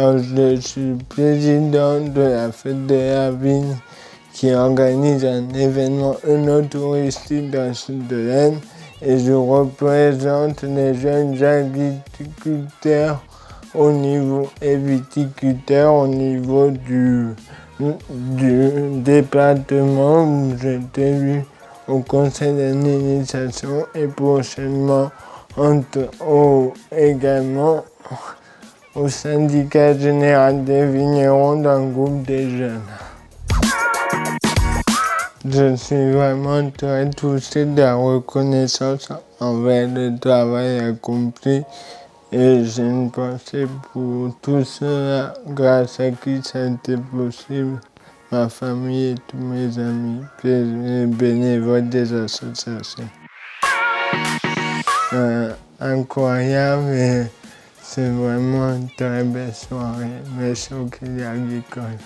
Je suis président de la fête de la vigne qui organise un événement œnotouristique dans le sud de l'Aisne et je représente les jeunes agriculteurs au niveau et viticulteurs au niveau du, du département où j'étais élu au conseil d'administration et prochainement au, également au syndicat général des vignerons d'un groupe des jeunes. Je suis vraiment très touché de la reconnaissance envers le travail accompli et j'ai une pensée pour tout cela grâce à qui ça a été possible, ma famille et tous mes amis, les bénévoles des associations. Euh, incroyable et c'est vraiment une très belle soirée. Merci au Crédit Agricole.